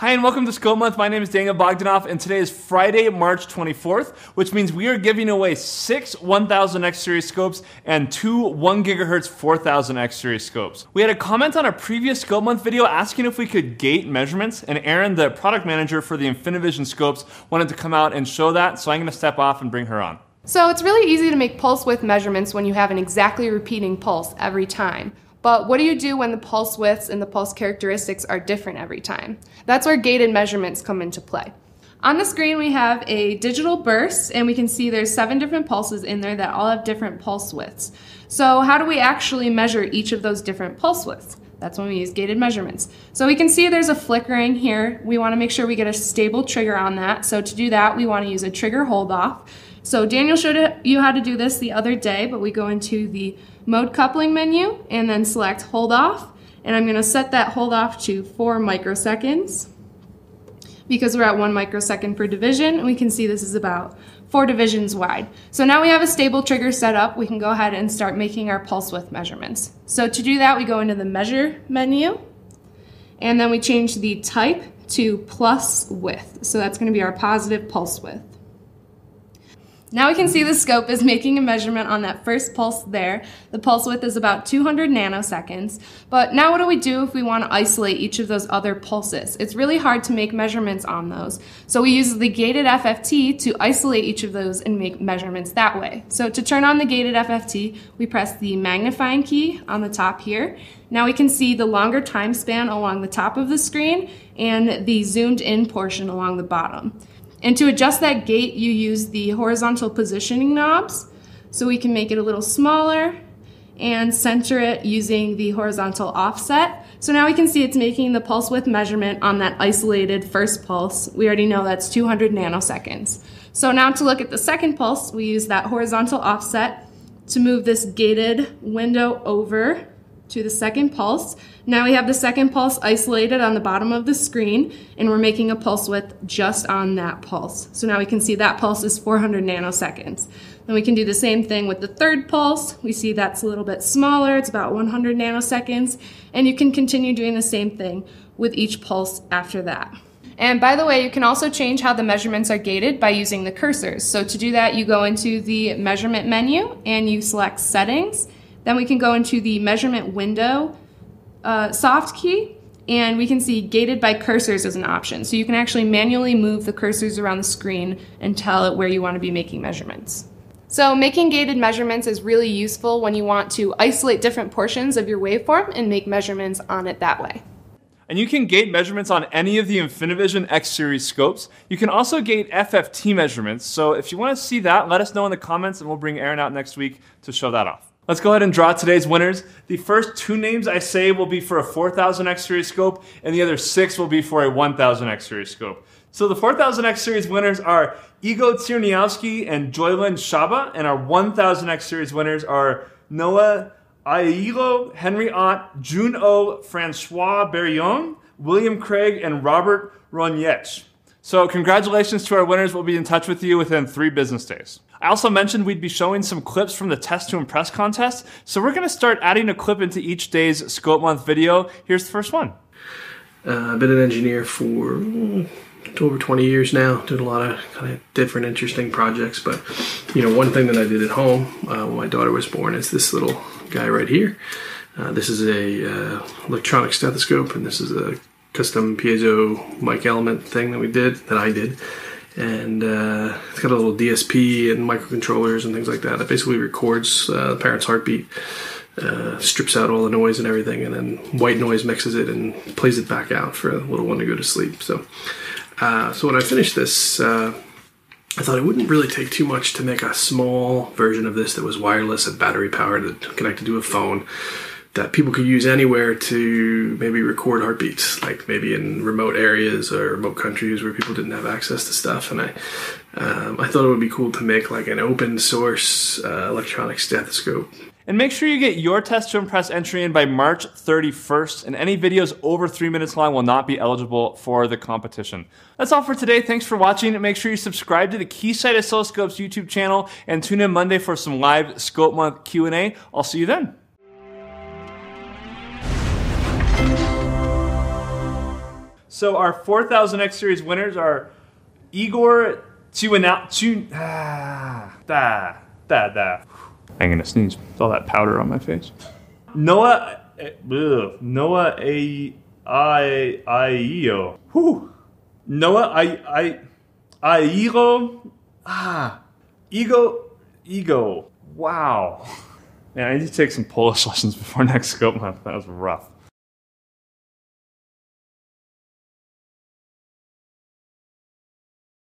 Hi and welcome to Scope Month. My name is Daniel Bogdanoff and today is Friday, March 24th, which means we are giving away six 1000X series scopes and two 1 gigahertz 4000X series scopes. We had a comment on a previous Scope Month video asking if we could gate measurements and Erin, the product manager for the InfiniiVision scopes, wanted to come out and show that, so I'm gonna step off and bring her on. So it's really easy to make pulse width measurements when you have an exactly repeating pulse every time. But what do you do when the pulse widths and the pulse characteristics are different every time? That's where gated measurements come into play. On the screen we have a digital burst and we can see there's seven different pulses in there that all have different pulse widths. So how do we actually measure each of those different pulse widths? That's when we use gated measurements. So we can see there's a flickering here. We want to make sure we get a stable trigger on that. So to do that, we want to use a trigger hold off. So Daniel showed you how to do this the other day, but we go into the mode coupling menu and then select hold off. And I'm gonna set that hold off to four microseconds because we're at one microsecond per division and we can see this is about four divisions wide. So now we have a stable trigger set up, we can go ahead and start making our pulse width measurements. So to do that, we go into the measure menu and then we change the type to plus width. So that's gonna be our positive pulse width. Now we can see the scope is making a measurement on that first pulse there. The pulse width is about 200 nanoseconds. But now what do we do if we want to isolate each of those other pulses? It's really hard to make measurements on those. So we use the gated FFT to isolate each of those and make measurements that way. So to turn on the gated FFT, we press the magnifying key on the top here. Now we can see the longer time span along the top of the screen and the zoomed in portion along the bottom. And to adjust that gate, you use the horizontal positioning knobs. So we can make it a little smaller and center it using the horizontal offset. So now we can see it's making the pulse width measurement on that isolated first pulse. We already know that's 200 nanoseconds. So now to look at the second pulse, we use that horizontal offset to move this gated window over to the second pulse. Now we have the second pulse isolated on the bottom of the screen and we're making a pulse width just on that pulse. So now we can see that pulse is 400 nanoseconds. Then we can do the same thing with the third pulse. We see that's a little bit smaller, it's about 100 nanoseconds, and you can continue doing the same thing with each pulse after that. And by the way, you can also change how the measurements are gated by using the cursors. So to do that, you go into the measurement menu and you select settings then we can go into the measurement window uh, soft key and we can see gated by cursors as an option. So you can actually manually move the cursors around the screen and tell it where you want to be making measurements. So making gated measurements is really useful when you want to isolate different portions of your waveform and make measurements on it that way. And you can gate measurements on any of the InfiniiVision X series scopes. You can also gate FFT measurements. So if you want to see that, let us know in the comments and we'll bring Aaron out next week to show that off. Let's go ahead and draw today's winners. The first two names I say will be for a 4000X series scope, and the other six will be for a 1000X series scope. So the 4000X series winners are Igor Czerniowski and Joylyn Shaba, and our 1000X series winners are Noah Ailo, Henry Ott, June O, Francois Berrion, William Craig, and Robert Ronyech. So congratulations to our winners. We'll be in touch with you within three business days. I also mentioned we'd be showing some clips from the Test to Impress contest, so we're going to start adding a clip into each day's Scope Month video. Here's the first one. Uh, I've been an engineer for over 20 years now, did a lot of kind of different interesting projects, but you know, one thing that I did at home uh, when my daughter was born is this little guy right here. Uh, this is a uh, electronic stethoscope, and this is a custom piezo mic element thing that we did, that I did and uh, it's got a little DSP and microcontrollers and things like that. It basically records uh, the parent's heartbeat, uh, strips out all the noise and everything, and then white noise mixes it and plays it back out for a little one to go to sleep. So, uh, so when I finished this, uh, I thought it wouldn't really take too much to make a small version of this that was wireless and battery powered, and connected to a phone that people could use anywhere to maybe record heartbeats, like maybe in remote areas or remote countries where people didn't have access to stuff. And I, um, I thought it would be cool to make like an open source uh, electronic stethoscope. And make sure you get your test to impress entry in by March 31st, and any videos over three minutes long will not be eligible for the competition. That's all for today. Thanks for watching. Make sure you subscribe to the Keysight Oscilloscopes YouTube channel and tune in Monday for some live Scope Month Q&A. I'll see you then. So our 4000 X Series winners are Igor Tuina, Tu, ah, da, da, da. I'm gonna sneeze. With all that powder on my face. Noah, eh, ugh, Noah A I Aio. Whew. Noah I I Airo. Ah, ego, ego. Wow. Man, I need to take some Polish lessons before next scope month. That was rough.